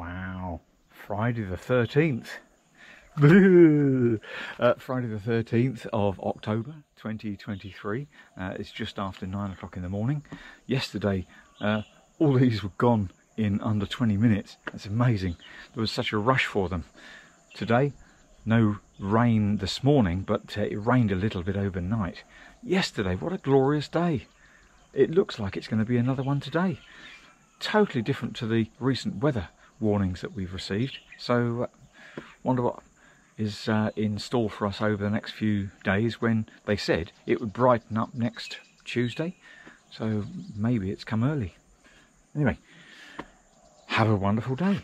Wow, Friday the 13th. uh, Friday the 13th of October 2023. Uh, it's just after 9 o'clock in the morning. Yesterday, uh, all these were gone in under 20 minutes. That's amazing. There was such a rush for them. Today, no rain this morning, but uh, it rained a little bit overnight. Yesterday, what a glorious day. It looks like it's going to be another one today. Totally different to the recent weather warnings that we've received. So, uh, wonder what is uh, in store for us over the next few days when they said it would brighten up next Tuesday. So maybe it's come early. Anyway, have a wonderful day.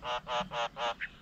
ハハハハ。